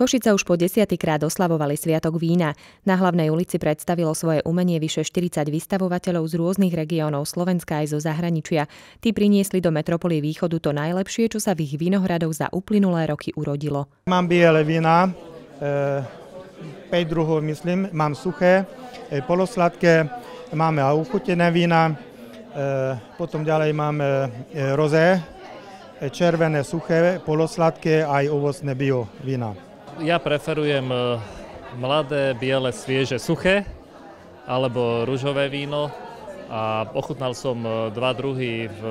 Košice už po desiatýkrát oslavovali Sviatok vína. Na hlavnej ulici predstavilo svoje umenie vyše 40 vystavovateľov z rôznych regiónov Slovenska aj zo zahraničia. Tí priniesli do metropoly východu to najlepšie, čo sa v ich vinohradoch za uplynulé roky urodilo. Mám biele vína, e, 5 druhov myslím, mám suché, e, polosladké, máme aj uchutené vína, e, potom ďalej máme e, rozé, e, červené, suché, polosladké aj ovocné bio vína. Ja preferujem e, mladé, biele, svieže, suché alebo rúžové víno a ochutnal som e, dva druhy v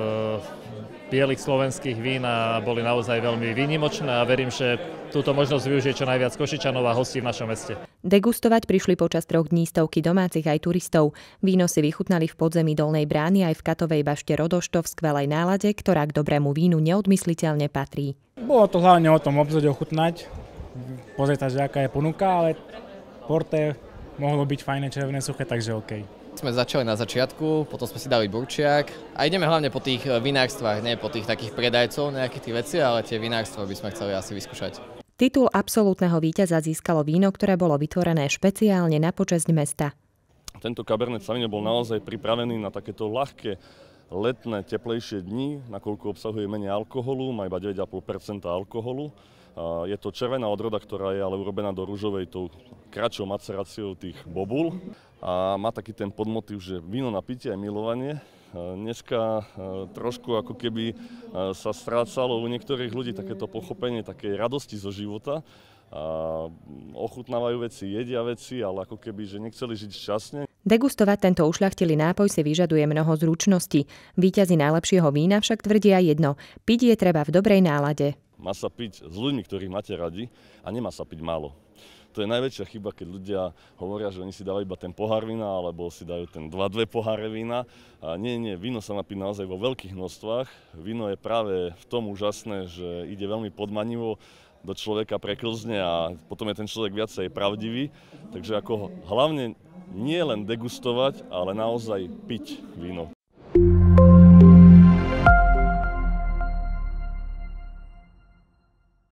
bielých slovenských vín a boli naozaj veľmi výnimočné a verím, že túto možnosť využije čo najviac Košičanov a hostí v našom meste. Degustovať prišli počas troch dní stovky domácich aj turistov. Víno si vychutnali v podzemí Dolnej brány aj v Katovej bašte Rodošto v skvelej nálade, ktorá k dobrému vínu neodmysliteľne patrí. Bolo to hlavne o tom obzrieť ochutnať, pozrieť sa, že aká je ponuka, ale porté mohlo byť fajné červené suché, takže OK. Sme začali na začiatku, potom sme si dali burčiak a ideme hlavne po tých vinárstvách, nie po tých takých predajcov nejakých tých vecí, ale tie vinárstva by sme chceli asi vyskúšať. Titul absolútneho víťaza získalo víno, ktoré bolo vytvorené špeciálne na počesť mesta. Tento Cabernet Sauvignon bol naozaj pripravený na takéto ľahké letné, teplejšie dni, nakoľko obsahuje menej alkoholu, má iba 9,5% alkoholu. Je to červená odroda, ktorá je ale urobená do rúžovej tou kratšou maceráciou tých bobul a má taký ten podmotív, že víno na pitie aj milovanie. Dneska trošku ako keby sa strácalo u niektorých ľudí takéto pochopenie takej radosti zo života. A ochutnávajú veci, jedia veci, ale ako keby, že nechceli žiť šťastne. Degustovať tento ušľachtilý nápoj si vyžaduje mnoho zručností. Výťazi najlepšieho vína však tvrdia jedno. Piť je treba v dobrej nálade. Má sa piť s ľuďmi, ktorých máte radi a nemá sa piť málo. To je najväčšia chyba, keď ľudia hovoria, že oni si dávajú iba ten pohár vína, alebo si dajú ten 2-2 poháre vína. A nie, nie, víno sa piť naozaj vo veľkých množstvách. Víno je práve v tom úžasné, že ide veľmi podmanivo, do človeka preklzne a potom je ten človek viacej pravdivý. Takže ako hlavne nie len degustovať, ale naozaj piť víno.